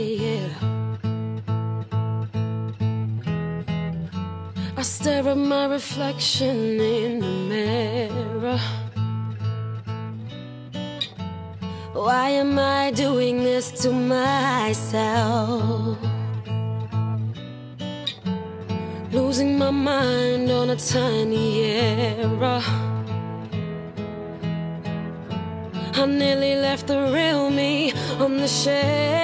yeah. I stare at my reflection in the mirror. Why am I doing this to myself? Losing my mind on a tiny error. I nearly left the real me on the shelf.